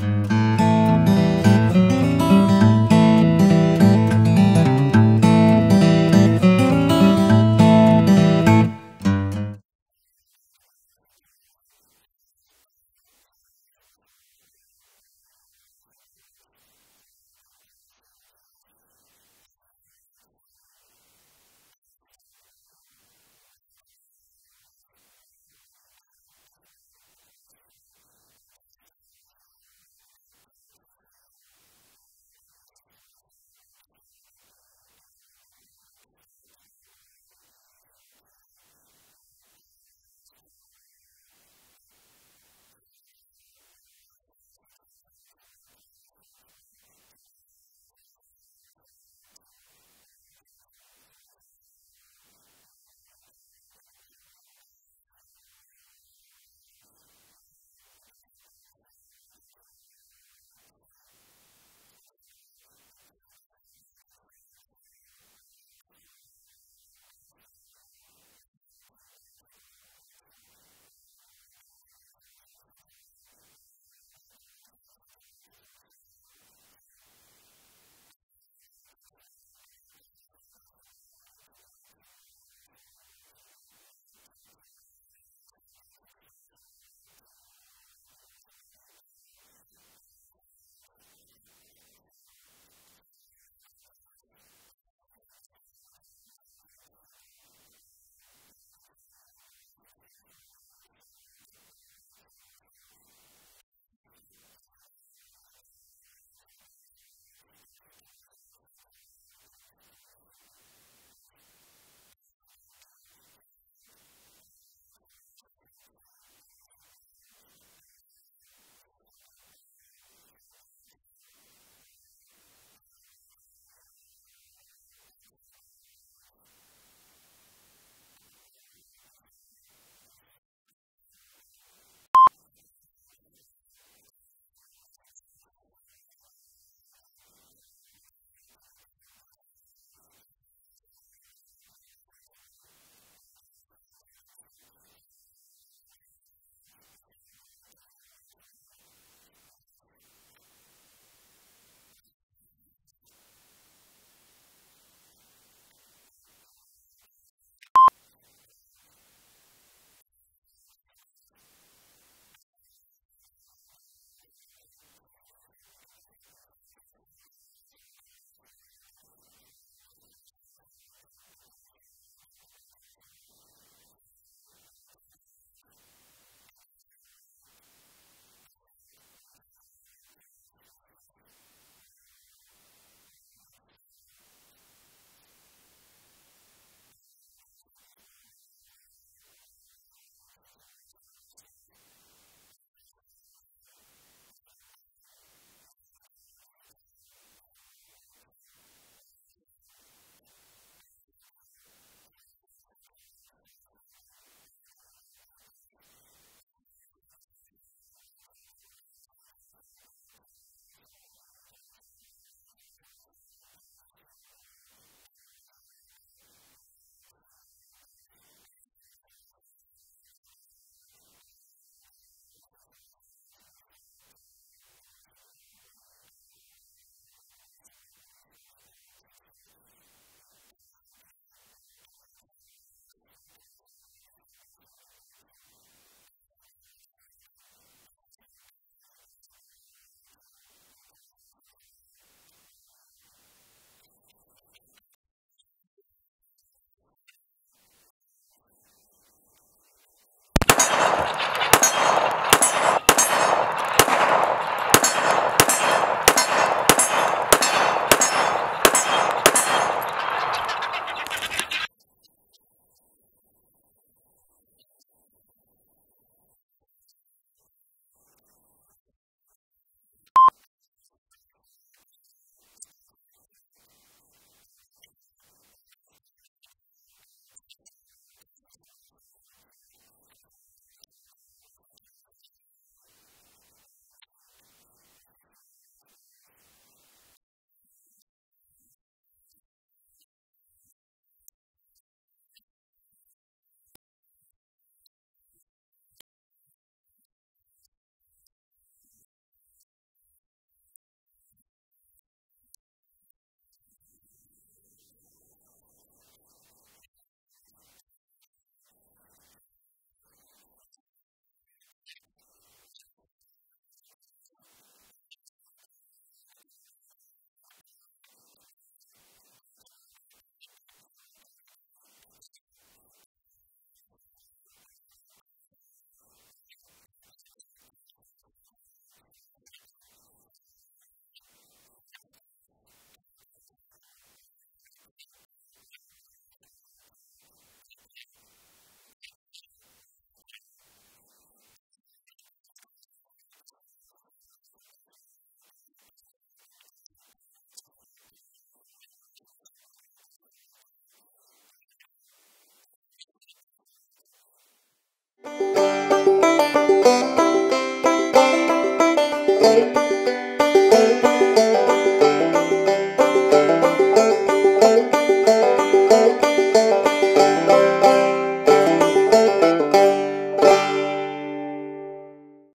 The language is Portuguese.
Música